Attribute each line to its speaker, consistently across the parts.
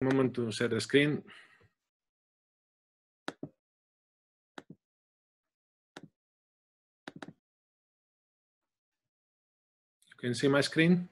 Speaker 1: moment to share the screen. You can see my screen?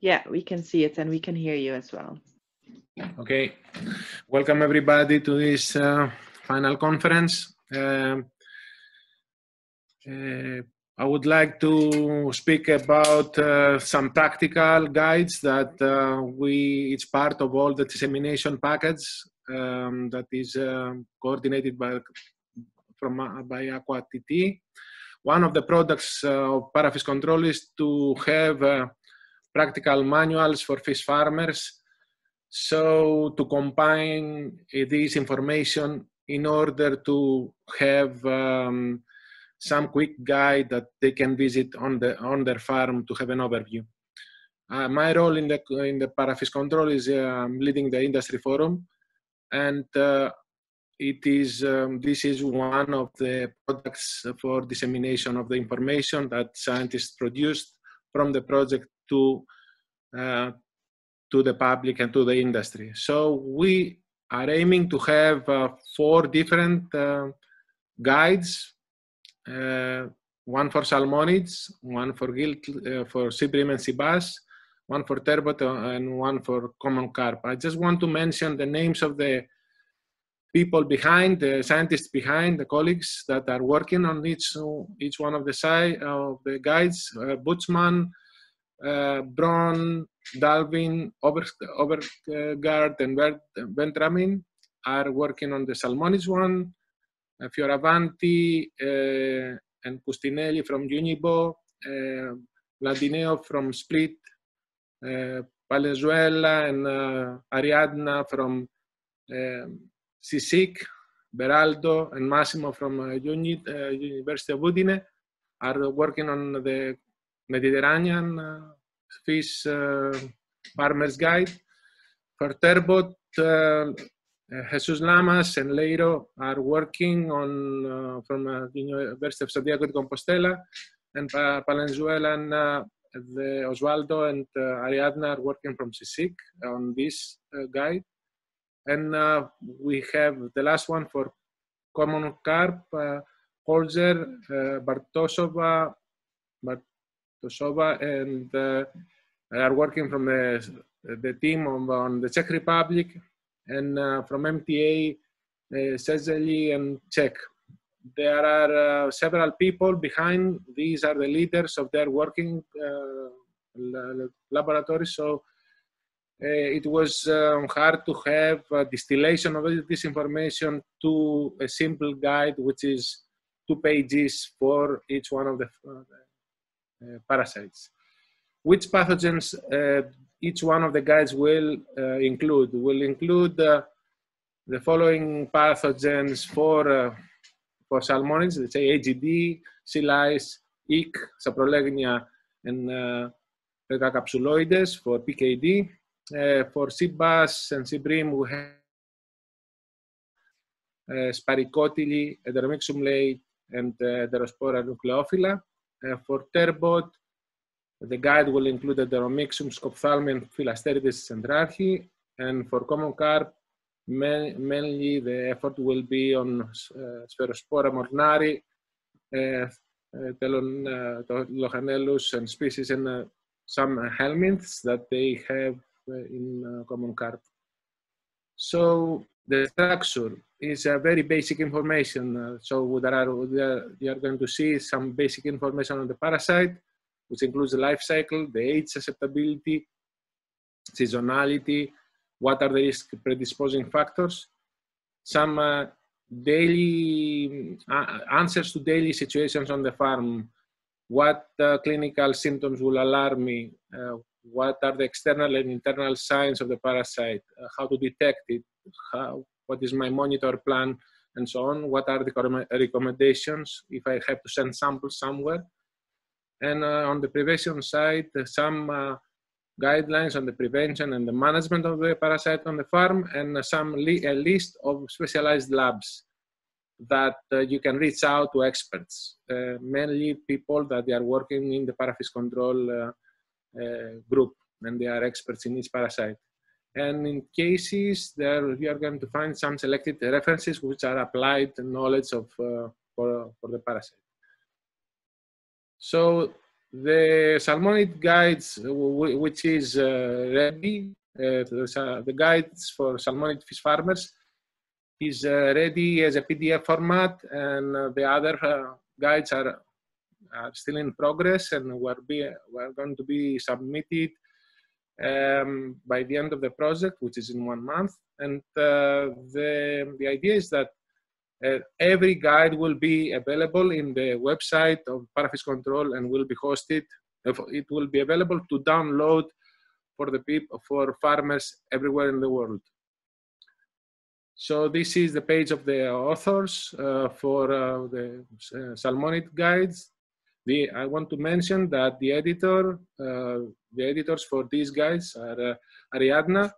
Speaker 2: Yeah, we can see it and we can hear you as well.
Speaker 1: Okay, welcome everybody to this uh, final conference. Um, uh, I would like to speak about uh, some practical guides that uh, we, it's part of all the dissemination package um, that is uh, coordinated by, from, uh, by Aqua TT. One of the products of Parafish Control is to have practical manuals for fish farmers so to combine this information in order to have um, some quick guide that they can visit on the on their farm to have an overview. Uh, my role in the in the parafish control is um, leading the industry forum, and uh, it is um, this is one of the products for dissemination of the information that scientists produced from the project to uh, to the public and to the industry. So we are aiming to have uh, four different uh, guides, one for salmonids, one for gilt, uh, for sea bream and sea bass, one for turbot uh, and one for common carp. I just want to mention the names of the people behind, the scientists behind, the colleagues that are working on each, each one of the side of the guides, uh, Buchmann, uh, Braun, Dalvin, Ober, Overgaard, and Ventramin are working on the Salmonis one. Fioravanti and Gustinelli from Unibo, Mladineo from Split, Palenzuela and uh, Ariadna from CSIC, Beraldo and Massimo from uh, Uni, uh, University of Udine are working on the Mediterranean uh, fish farmer's guide. For turbot, Uh, Jesus Lamas and Leiro are working on uh, from uh, the University of Santiago de Compostela, and Palenzuela and Osvaldo and Ariadna are working from CSIC on this guide. And we have the last one for common carp, Holzer, Bartosova, Bart Tosova, and uh, are working from the, the team on, on the Czech Republic and uh, from MTA, uh, Székely and Cech. There are uh, several people behind. These are the leaders of their working uh, laboratory. So uh, it was um, hard to have a distillation of this information to a simple guide, which is two pages for each one of the uh, parasites. Which pathogens uh, each one of the guides will uh, include? Will include the following pathogens for, for salmonids, let's say AGD, sea lice, Saprolegnia, and uh, Capsuloides for PKD. Uh, for sea bass and sea bream, we have uh, Sparicotyle, Enteromyxum leei, and uh, Enterospora nucleophila. Uh, for turbot, the guide will include the Enteromyxum, Scophthalmi, and Philasterides dicentrarchi. And for common carp, mainly the effort will be on uh, Sphaerospora molnari, uh, uh, Thelohanellus, and species and uh, some helminths that they have uh, in uh, common carp. So the structure is a very basic information. Uh, so there are, you are going to see some basic information on the parasite, which includes the life cycle, the age susceptibility, seasonality, what are the risk predisposing factors, some uh, daily uh, answers to daily situations on the farm, what uh, clinical symptoms will alarm me, uh, what are the external and internal signs of the parasite, uh, how to detect it, how, what is my monitor plan, and so on. What are the recommendations? If I have to send samples somewhere? And uh, on the prevention side, uh, some uh, guidelines on the prevention and the management of the parasite on the farm, and uh, some li a list of specialized labs that uh, you can reach out to experts, uh, mainly people that they are working in the parafish control group, and they are experts in each parasite. And in cases there, you are going to find some selected references which are applied knowledge of uh, for, for the parasite. So the Salmonid guides, which is uh, ready, uh, the guides for Salmonid fish farmers is uh, ready as a PDF format and uh, the other uh, guides are, are still in progress and were, be, were going to be submitted um, by the end of the project, which is in one month. And uh, the, the idea is that uh, every guide will be available in the website of Parafish Control and will be hosted. It will be available to download for the people, for farmers everywhere in the world. So this is the page of the authors uh, for uh, the uh, Salmonid guides. The, I want to mention that the editor, uh, the editors for these guides are uh, Ariadna,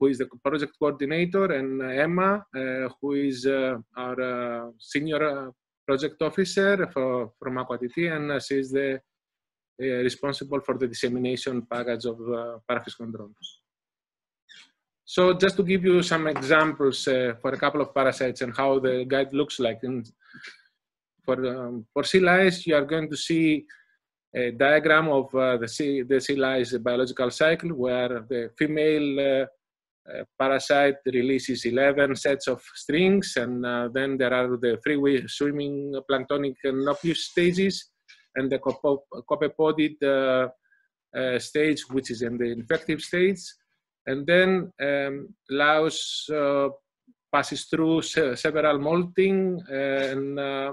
Speaker 1: who is the project coordinator, and Emma, uh, who is our senior project officer for, from AquaTT, and she is the responsible for the dissemination package of Parafish control. So just to give you some examples uh, for a couple of parasites and how the guide looks like. In, for, um, for sea lice, you are going to see a diagram of uh, the, sea, the sea lice biological cycle where the female uh, uh parasite releases 11 sets of strings and uh, then there are the free swimming planktonic and nauplius stages and the copepodid uh, stage which is in the infective stage and then um, Laos uh, passes through se several molting and uh,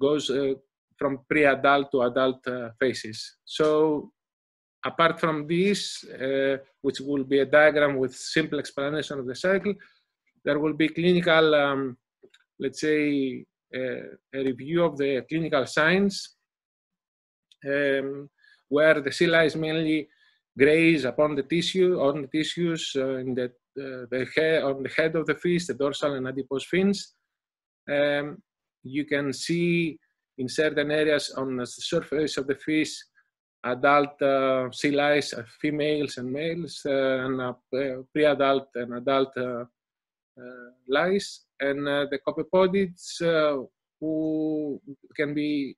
Speaker 1: goes uh, from pre-adult to adult phases. So apart from this, which will be a diagram with simple explanation of the cycle, there will be clinical, um, let's say, uh, a review of the clinical signs, um, where the CILA is mainly graze upon the tissue, on the tissues uh, in the, uh, the on the head of the fish, the dorsal and adipose fins. Um, you can see in certain areas on the surface of the fish adult uh, sea lice, uh, females and males, uh, and uh, pre-adult and adult lice. And the copepodids who can be,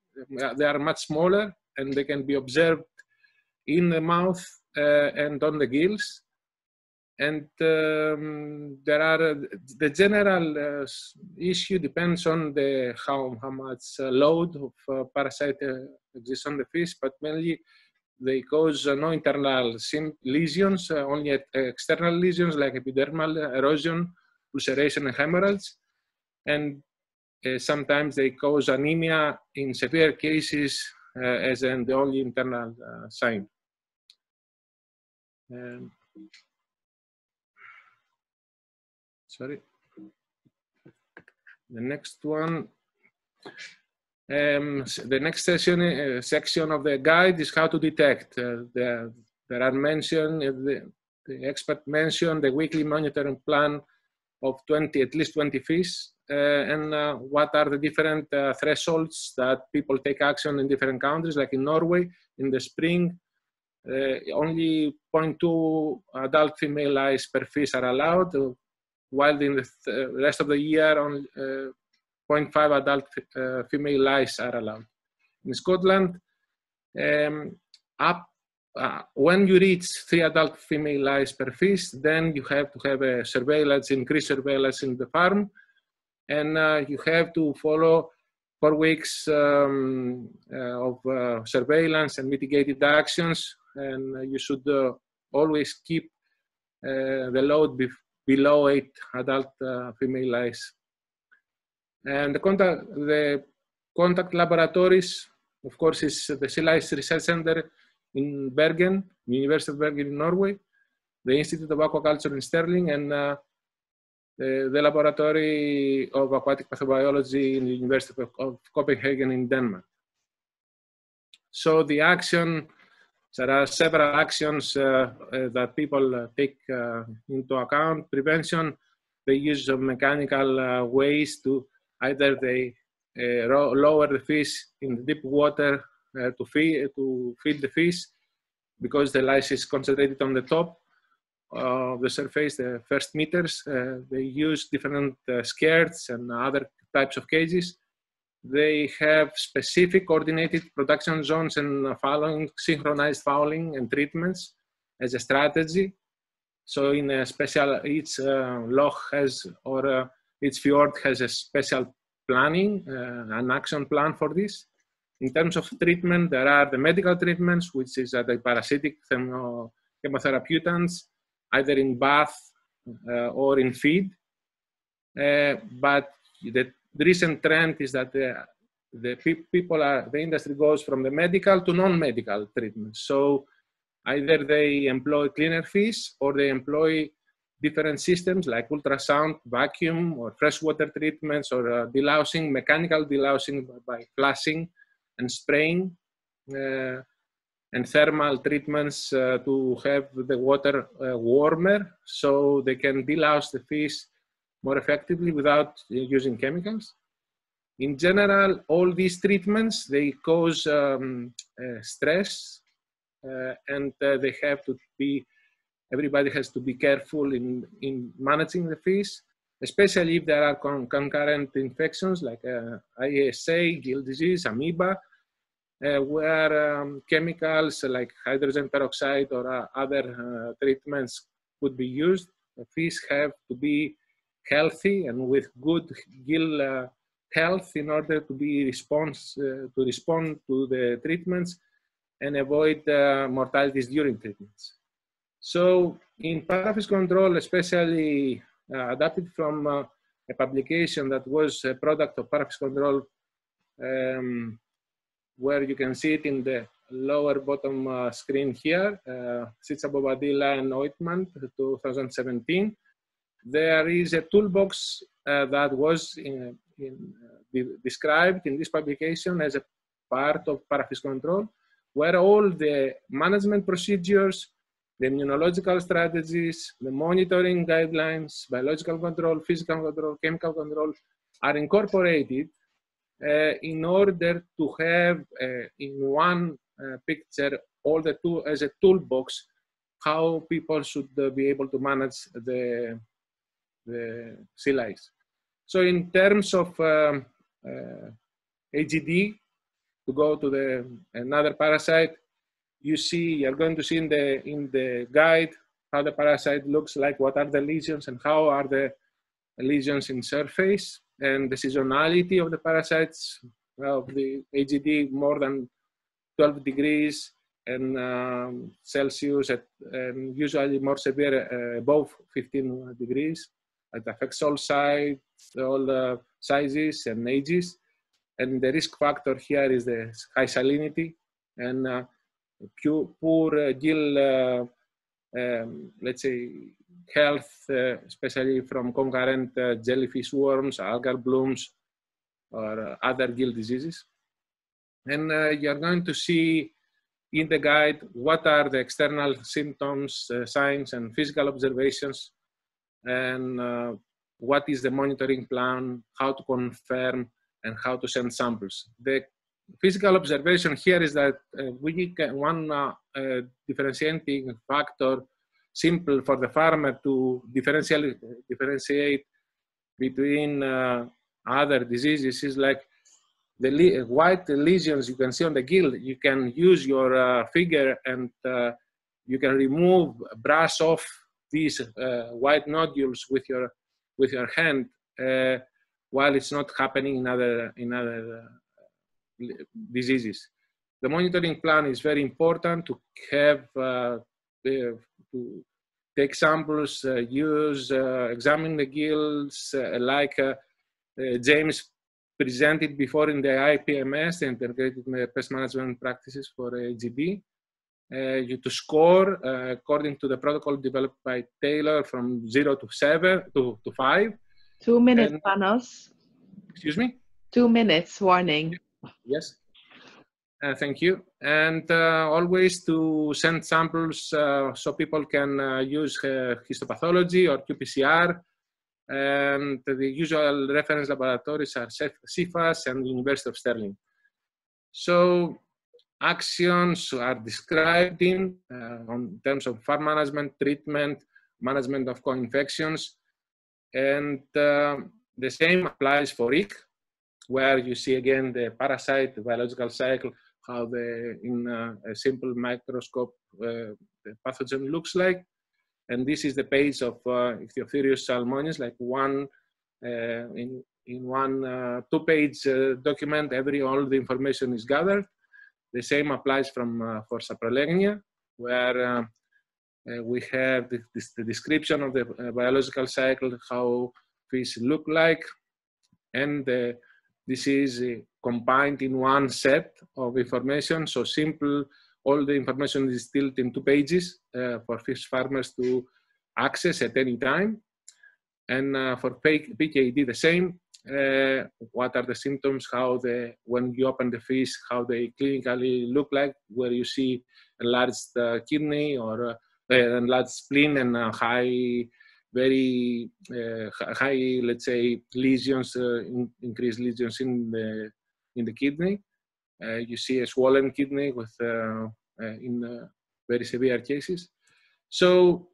Speaker 1: they are much smaller and they can be observed in the mouth uh, and on the gills. And um, there are uh, the general uh, issue depends on the how how much load of parasite exists on the fish, but mainly they cause uh, no internal lesions, uh, only external lesions like epidermal erosion, ulceration, and hemorrhage. And uh, sometimes they cause anemia in severe cases as in the only internal sign. Um, sorry. The next one, um, the next session, uh, section of the guide is how to detect. Uh, the, there are mentioned, uh, the, the expert mentioned the weekly monitoring plan of 20, at least 20 fish, uh, and uh, what are the different uh, thresholds that people take action in different countries, like in Norway, in the spring, only 0.2 adult female eyes per fish are allowed, while in the uh, rest of the year only 0.5 adult female lice are allowed. In Scotland, um, up uh, when you reach three adult female lice per fish, then you have to have a surveillance, increased surveillance in the farm, and uh, you have to follow four weeks um, uh, of surveillance and mitigated actions and uh, you should uh, always keep uh, the load be below eight adult female lice. And the contact, the contact laboratories, of course, is the Sea Lice Research Center in Bergen, University of Bergen in Norway, the Institute of Aquaculture in Stirling, and uh, the, the, Laboratory of Aquatic Pathobiology in the University of, of Copenhagen in Denmark. So the action there are several actions uh, uh, that people uh, take into account. Prevention, the use of mechanical ways to either they lower the fish in the deep water to feed to feed the fish because the lice is concentrated on the top, of the surface, the first meters. Uh, they use different uh, skirts and other types of cages. They have specific coordinated production zones and following synchronized fallowing and treatments as a strategy. So in a special, each uh, loch has, or uh, each fjord has a special planning, uh, an action plan for this. In terms of treatment, there are the medical treatments, which is uh, the parasitic chemotherapeutants, either in bath uh, or in feed. Uh, but the recent trend is that the, pe- people are, the industry goes from the medical to non-medical treatment. So either they employ cleaner fish or they employ different systems like ultrasound, vacuum, or freshwater treatments, or uh, delousing, mechanical delousing by flushing and spraying, uh, and thermal treatments uh, to have the water uh, warmer so they can delouse the fish more effectively without using chemicals. In general, all these treatments, they cause um, uh, stress uh, and they have to be everybody has to be careful in, in managing the fish, especially if there are con concurrent infections like uh, ISA, gill disease, amoeba, uh, where um, chemicals like hydrogen peroxide or uh, other uh, treatments could be used. The fish have to be healthy and with good gill uh, health in order to be response uh, to respond to the treatments and avoid mortalities during treatments. So in parafish control, especially uh, adapted from uh, a publication that was a product of parafish control, um, where you can see it in the lower bottom uh, screen here, uh, Sitjà-Bobadilla and Oidtmann, 2017. There is a toolbox uh, that was in, in, uh, described in this publication as a part of parafish control, where all the management procedures, the immunological strategies, the monitoring guidelines, biological control, physical control, chemical control are incorporated uh, in order to have uh, in one uh, picture all the two as a toolbox how people should uh, be able to manage the, the sea lice. So in terms of um, uh, AGD, to go to the another parasite, you see, you're going to see in the, in the guide how the parasite looks like, what are the lesions and how are the lesions in surface and the seasonality of the parasites of the AGD more than 12 degrees and um, Celsius at, usually more severe uh, above 15 degrees. It affects all sides, all sizes and ages. And the risk factor here is the high salinity and uh, poor gill, uh, um, let's say, health, uh, especially from concurrent uh, jellyfish worms, algal blooms, or other gill diseases. And you're going to see in the guide what are the external symptoms, signs, and physical observations, and what is the monitoring plan, how to confirm, and how to send samples. The physical observation here is that uh, we can, one uh, uh, differentiating factor simple for the farmer to differentiate, differentiate between uh, other diseases is like the le white lesions you can see on the gill, you can use your uh, finger and uh, you can remove, brush off these white nodules with your, with your hand while it's not happening in other, in other diseases. The monitoring plan is very important to have uh, to take samples, uh, use, uh, examine the gills, uh, like uh, uh, James presented before in the IPMS, the Integrated Pest Management Practices for AGD. you to score according to the protocol developed by Taylor from zero to seven to, to five.
Speaker 2: Two minutes, and, Panos.
Speaker 1: Excuse me?
Speaker 2: Two minutes warning.
Speaker 1: Yes. Uh, thank you. And uh, always to send samples uh, so people can uh, use uh, histopathology or qPCR. And the usual reference laboratories are Cefas and University of Stirling. So actions are described in, uh, on terms of farm management, treatment, management of co-infections. And the same applies for EEC, where you see again the parasite, the biological cycle, how the in uh, a simple microscope uh, the pathogen looks like. And this is the page of uh, Ichthyophthirius salmonis, like one uh, in in one uh, two-page uh, document. Every all the information is gathered. The same applies from for saprolegnia, where we have the, this, the, description of the biological cycle, how fish look like, and this is combined in one set of information. So simple, all the information is still in two pages uh, for fish farmers to access at any time. And uh, for PKD, the same. Uh, what are the symptoms? How the when you open the fish, how they clinically look like? Where you see enlarged uh, kidney or uh, enlarged spleen and high, very uh, high, let's say, lesions, uh, in, increased lesions in the in the kidney. you see a swollen kidney with in very severe cases. So,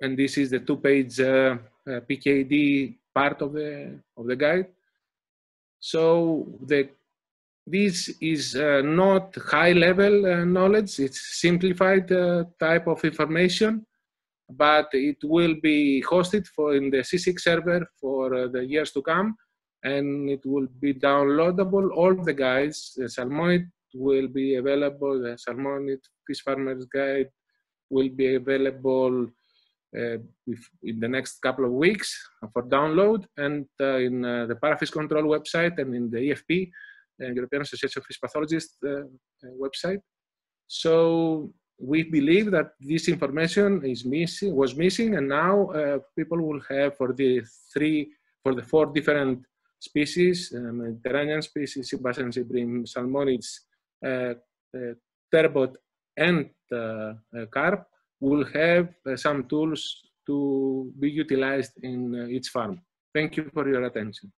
Speaker 1: and this is the two-page uh, PKD part of the of the guide. So the this is uh, not high level uh, knowledge, it's simplified uh, type of information, but it will be hosted for in the CSIC server for uh, the years to come, and it will be downloadable. All the guides, the Salmonid will be available, the Salmonid Fish Farmers Guide will be available uh, in the next couple of weeks for download and uh, in uh, the Parafish Control website and in the EFP, European Association of Fish Pathologists website. So we believe that this information is missing, was missing, and now uh, people will have for the three, for the four different species, uh, Mediterranean species, sea bass and sea bream, Salmonids, uh, uh, turbot, and carp, will have uh, some tools to be utilized in uh, each farm. Thank you for your attention.